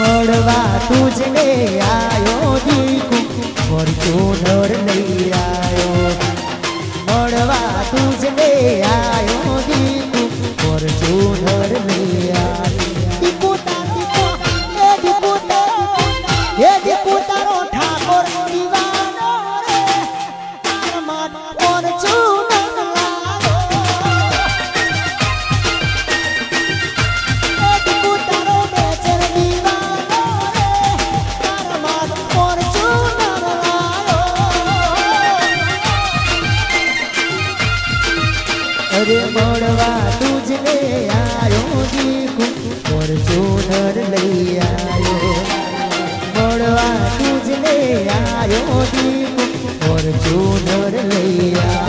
મળવા તુજને આયો દીકુ. ફોર્ચ્યુનર લઈ આયો મળવા તુજને આયો લઈ આયો મળવા તુજને આયો દીકુ ફોર્ચ્યુનર લઈ આયો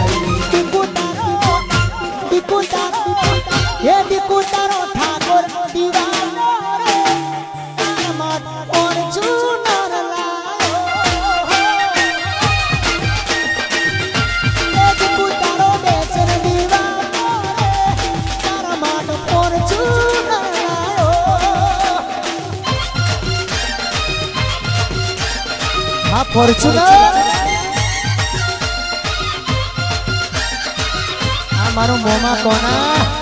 ફોર્ચ્યુનર. મારો મોમા કોના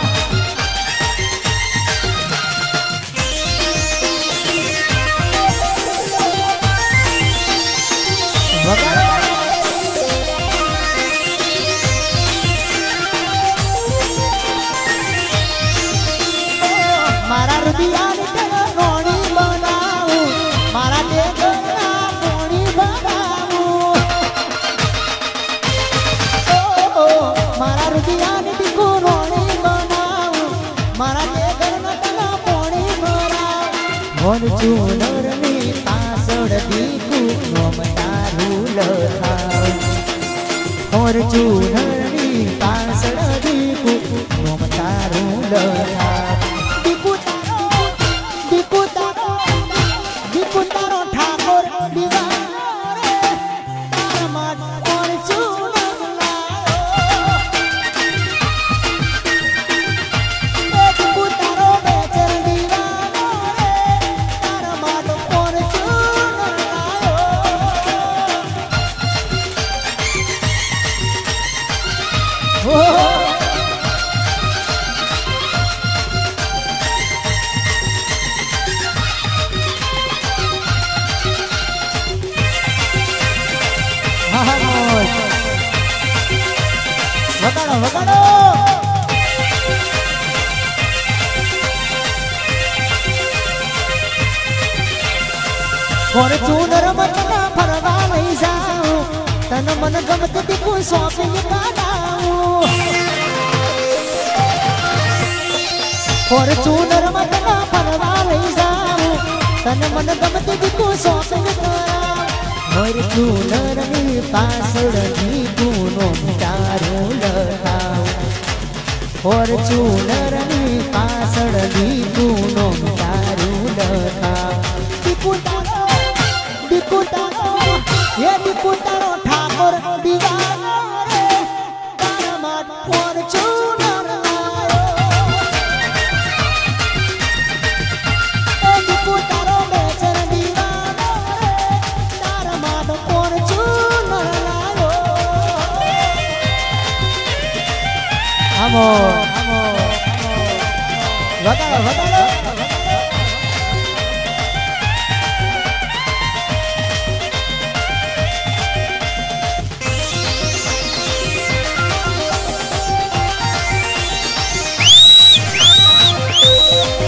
બનાવું ફોર્ચ્યુનરની પાછળ દીકુ નોમ તારું લખાવ ફોર્ચ્યુનરની પાછળ દીકુ નોમ તારું લખાવ દીકુ વગાડો વગાડો ફોર્ચ્યુનર મતના ફરવા લઈ જાઉં, તન મન ગમત દીકુ શોપિંગ કરાવું ફોર્ચ્યુનર મતના ફરવા લઈ જાઉં, તન મન ગમત દીકુ શોપિંગ કરાવું ફોર્ચ્યુનરની પાછળ દીકુનો તારું પાછળ દીકુનો તારું લખાવ દીકુ તારો દીકુ વગાડો વગાડો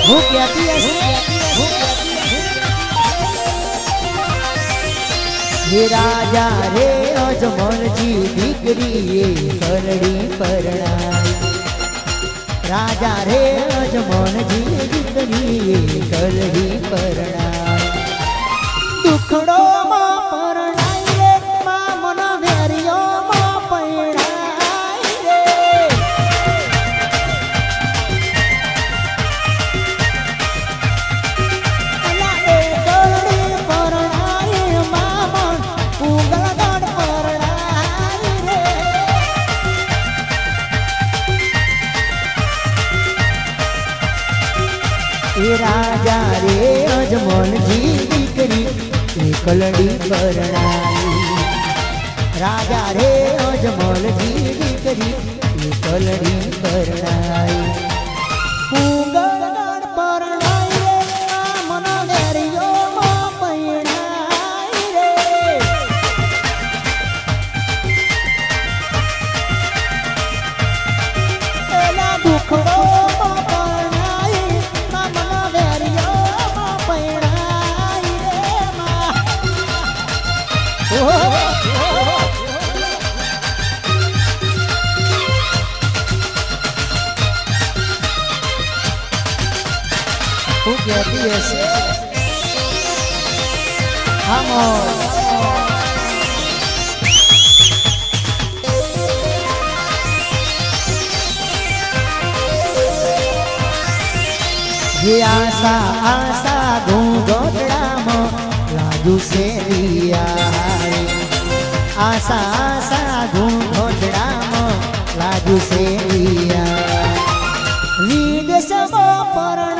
હું ક્યાંથી હશે હે રાજા રે અજમલજી દીકરીએ કરડી પરણાઈ રાજા રે અજમલજી દીકરીએ કરડી પરણાઈ એ રાજા રે અજમલજી દીકરી એકલડી પરણાઈ રાજા રે અજમલજી દીકરી એકલડી પરણાઈ હું કહેતી હશે આમો જે આશા આશા ઘૂંઘોટડામાં લાજુ છે રિયારી આશા આશા ઘૂંઘોટડામાં લાજુ છે રિયા વિદેશમાં પરણાય